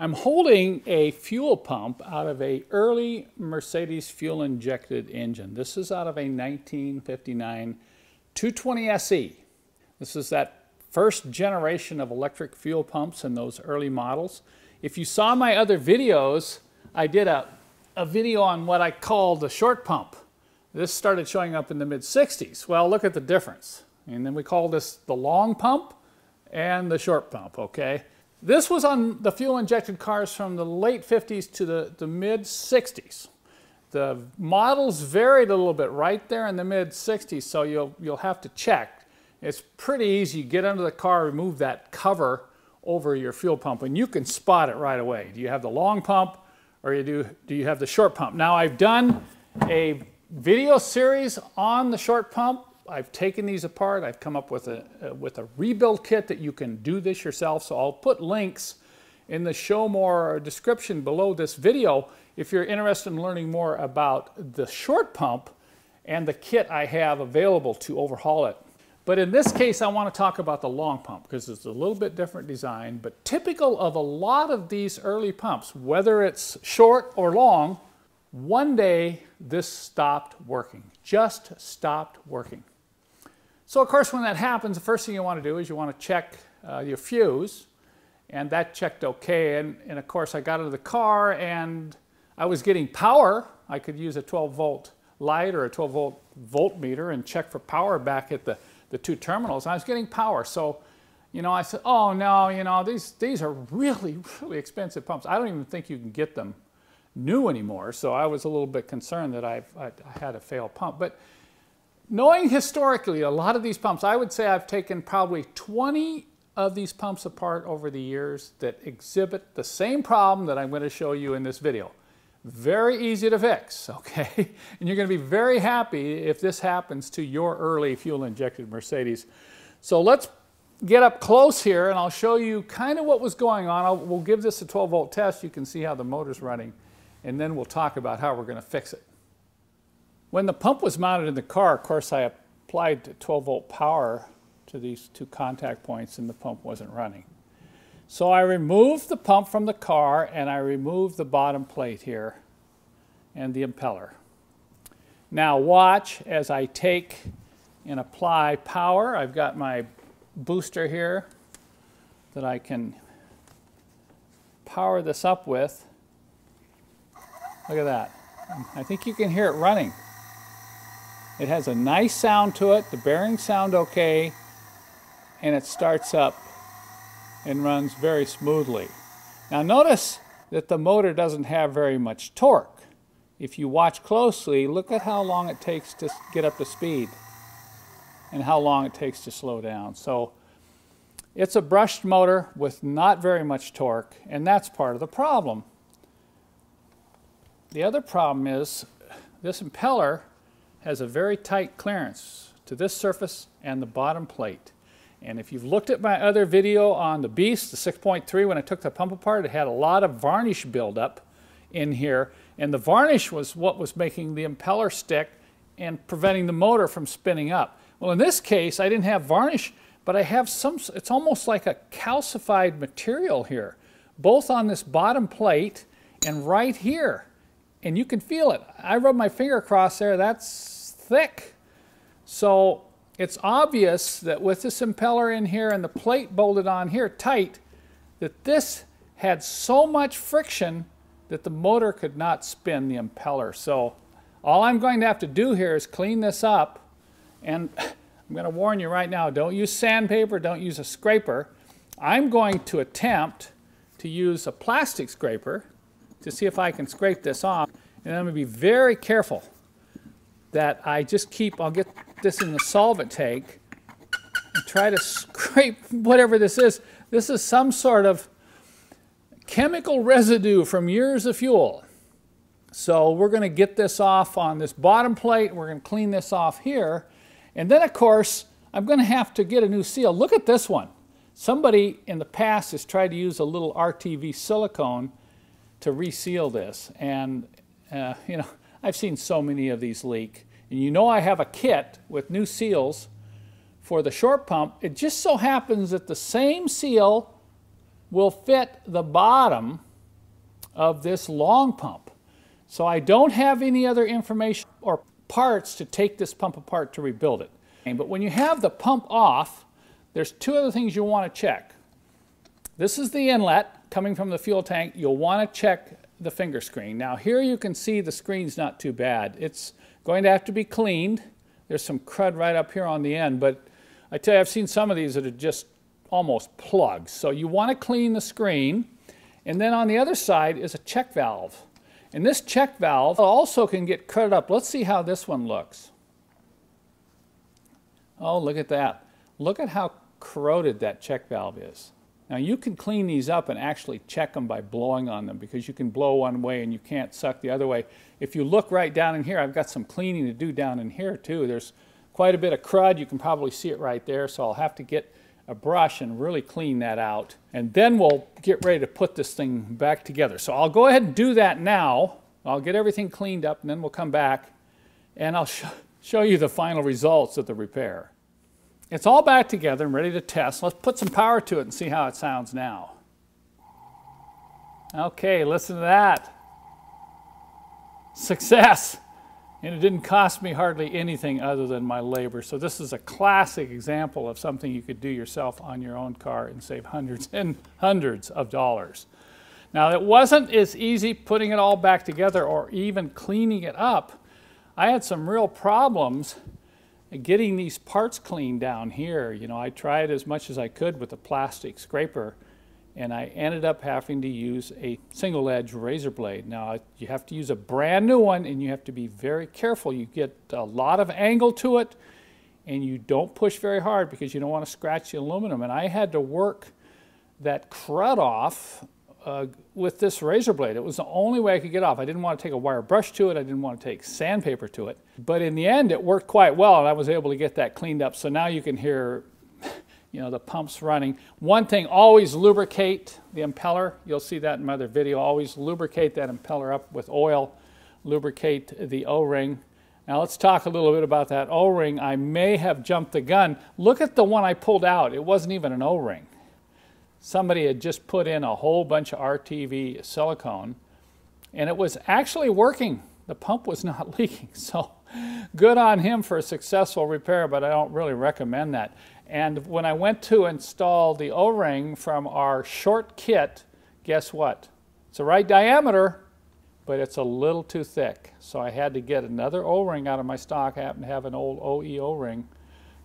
I'm holding a fuel pump out of a early Mercedes fuel injected engine. This is out of a 1959 220 SE. This is that first generation of electric fuel pumps in those early models. If you saw my other videos, I did a, a video on what I call the short pump. This started showing up in the mid 60s. Well, look at the difference. And then we call this the long pump and the short pump, okay? This was on the fuel injected cars from the late 50s to the, the mid 60s. The models varied a little bit right there in the mid 60s, so you'll, you'll have to check. It's pretty easy. You Get under the car, remove that cover over your fuel pump, and you can spot it right away. Do you have the long pump or you do, do you have the short pump? Now, I've done a video series on the short pump I've taken these apart. I've come up with a, uh, with a rebuild kit that you can do this yourself. So I'll put links in the show more description below this video if you're interested in learning more about the short pump and the kit I have available to overhaul it. But in this case, I want to talk about the long pump because it's a little bit different design, but typical of a lot of these early pumps, whether it's short or long, one day this stopped working, just stopped working. So of course when that happens, the first thing you want to do is you want to check uh, your fuse and that checked okay. And, and, of course I got into the car and I was getting power. I could use a 12 volt light or a 12 volt voltmeter and check for power back at the, the two terminals. I was getting power. So, you know, I said, oh no, you know, these, these are really, really expensive pumps. I don't even think you can get them new anymore. So I was a little bit concerned that I've, I, I had a failed pump. But Knowing historically a lot of these pumps, I would say I've taken probably 20 of these pumps apart over the years that exhibit the same problem that I'm going to show you in this video. Very easy to fix, okay? And you're going to be very happy if this happens to your early fuel injected Mercedes. So let's get up close here and I'll show you kind of what was going on. I'll, we'll give this a 12 volt test. You can see how the motor's running and then we'll talk about how we're going to fix it. When the pump was mounted in the car, of course, I applied 12 volt power to these two contact points and the pump wasn't running. So I removed the pump from the car and I removed the bottom plate here and the impeller. Now watch as I take and apply power. I've got my booster here that I can power this up with. Look at that. I think you can hear it running. It has a nice sound to it. The bearings sound okay. And it starts up and runs very smoothly. Now notice that the motor doesn't have very much torque. If you watch closely, look at how long it takes to get up to speed and how long it takes to slow down. So it's a brushed motor with not very much torque, and that's part of the problem. The other problem is this impeller has a very tight clearance to this surface and the bottom plate. And if you've looked at my other video on the Beast, the 6.3, when I took the pump apart, it had a lot of varnish buildup in here. And the varnish was what was making the impeller stick and preventing the motor from spinning up. Well, in this case, I didn't have varnish, but I have some, it's almost like a calcified material here, both on this bottom plate and right here and you can feel it. I rub my finger across there, that's thick. So it's obvious that with this impeller in here and the plate bolted on here tight, that this had so much friction that the motor could not spin the impeller. So all I'm going to have to do here is clean this up and I'm going to warn you right now, don't use sandpaper, don't use a scraper. I'm going to attempt to use a plastic scraper to see if I can scrape this off. And I'm going to be very careful that I just keep, I'll get this in the solvent tank and try to scrape whatever this is. This is some sort of chemical residue from years of fuel. So we're going to get this off on this bottom plate. We're going to clean this off here. And then, of course, I'm going to have to get a new seal. Look at this one. Somebody in the past has tried to use a little RTV silicone to reseal this. And, uh, you know, I've seen so many of these leak. And you know I have a kit with new seals for the short pump. It just so happens that the same seal will fit the bottom of this long pump. So I don't have any other information or parts to take this pump apart to rebuild it. But when you have the pump off, there's two other things you want to check. This is the inlet coming from the fuel tank. You'll want to check the finger screen. Now here you can see the screen's not too bad. It's going to have to be cleaned. There's some crud right up here on the end, but I tell you, I've seen some of these that are just almost plugs. So you want to clean the screen. And then on the other side is a check valve. And this check valve also can get crud up. Let's see how this one looks. Oh, look at that. Look at how corroded that check valve is. Now you can clean these up and actually check them by blowing on them because you can blow one way and you can't suck the other way. If you look right down in here, I've got some cleaning to do down in here too. There's quite a bit of crud. You can probably see it right there. So I'll have to get a brush and really clean that out. And then we'll get ready to put this thing back together. So I'll go ahead and do that now. I'll get everything cleaned up and then we'll come back and I'll sh show you the final results of the repair. It's all back together and ready to test. Let's put some power to it and see how it sounds now. Okay, listen to that. Success. And it didn't cost me hardly anything other than my labor. So this is a classic example of something you could do yourself on your own car and save hundreds and hundreds of dollars. Now it wasn't as easy putting it all back together or even cleaning it up. I had some real problems getting these parts cleaned down here. You know, I tried as much as I could with a plastic scraper and I ended up having to use a single edge razor blade. Now you have to use a brand new one and you have to be very careful. You get a lot of angle to it and you don't push very hard because you don't want to scratch the aluminum. And I had to work that crud off uh, with this razor blade. It was the only way I could get off. I didn't want to take a wire brush to it. I didn't want to take sandpaper to it. But in the end, it worked quite well and I was able to get that cleaned up. So now you can hear you know, the pump's running. One thing, always lubricate the impeller. You'll see that in my other video. Always lubricate that impeller up with oil. Lubricate the O-ring. Now let's talk a little bit about that O-ring. I may have jumped the gun. Look at the one I pulled out. It wasn't even an O-ring. Somebody had just put in a whole bunch of RTV silicone and it was actually working. The pump was not leaking. So good on him for a successful repair, but I don't really recommend that. And when I went to install the O-ring from our short kit, guess what? It's the right diameter, but it's a little too thick. So I had to get another O-ring out of my stock. I happen to have an old OE O-ring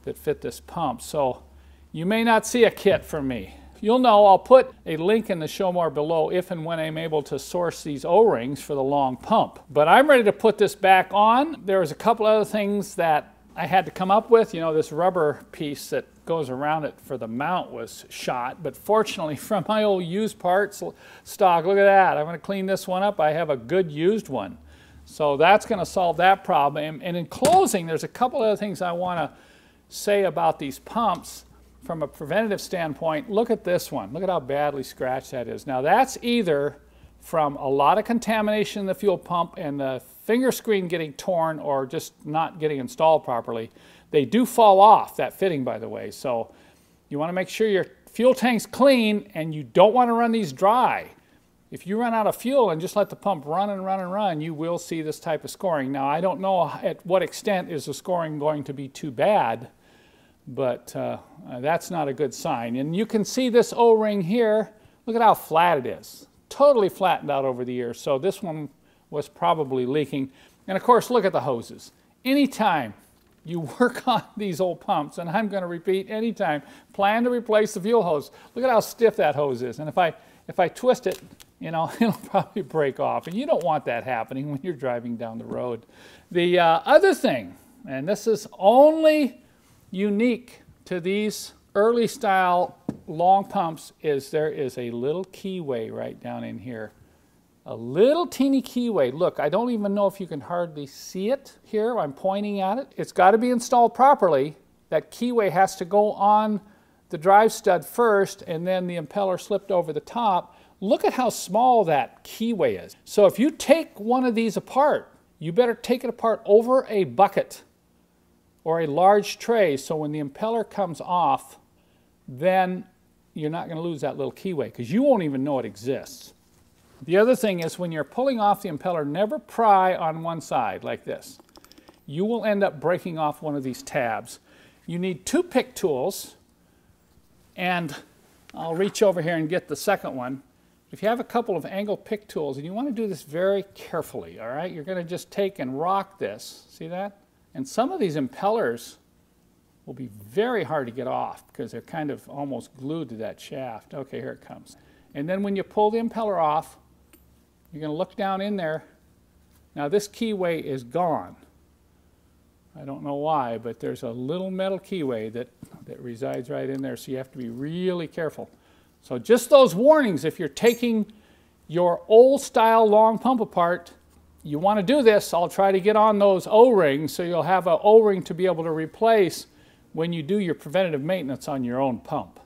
that fit this pump. So you may not see a kit from me. You'll know I'll put a link in the show more below if and when I'm able to source these O-rings for the long pump. But I'm ready to put this back on. There was a couple other things that I had to come up with. You know, this rubber piece that goes around it for the mount was shot. But fortunately, from my old used parts stock, look at that. I'm going to clean this one up. I have a good used one. So that's going to solve that problem. And in closing, there's a couple other things I want to say about these pumps from a preventative standpoint. Look at this one. Look at how badly scratched that is. Now that's either from a lot of contamination in the fuel pump and the finger screen getting torn or just not getting installed properly. They do fall off, that fitting by the way, so you want to make sure your fuel tank's clean and you don't want to run these dry. If you run out of fuel and just let the pump run and run and run, you will see this type of scoring. Now, I don't know at what extent is the scoring going to be too bad, but uh, that's not a good sign. And you can see this O-ring here. Look at how flat it is. Totally flattened out over the years. So this one was probably leaking. And of course, look at the hoses. Anytime you work on these old pumps, and I'm going to repeat anytime, plan to replace the fuel hose. Look at how stiff that hose is. And if I, if I twist it, you know, it'll probably break off. And you don't want that happening when you're driving down the road. The uh, other thing, and this is only unique to these early style long pumps, is there is a little keyway right down in here a little teeny keyway. Look, I don't even know if you can hardly see it here. I'm pointing at it. It's got to be installed properly. That keyway has to go on the drive stud first and then the impeller slipped over the top. Look at how small that keyway is. So if you take one of these apart, you better take it apart over a bucket or a large tray so when the impeller comes off, then you're not going to lose that little keyway because you won't even know it exists. The other thing is when you're pulling off the impeller, never pry on one side like this. You will end up breaking off one of these tabs. You need two pick tools, and I'll reach over here and get the second one. If you have a couple of angle pick tools, and you want to do this very carefully, all right? You're going to just take and rock this. See that? And some of these impellers will be very hard to get off because they're kind of almost glued to that shaft. Okay, here it comes. And then when you pull the impeller off, you're going to look down in there. Now this keyway is gone. I don't know why, but there's a little metal keyway that, that resides right in there, so you have to be really careful. So just those warnings, if you're taking your old style long pump apart, you want to do this, I'll try to get on those O-rings so you'll have an O-ring to be able to replace when you do your preventative maintenance on your own pump.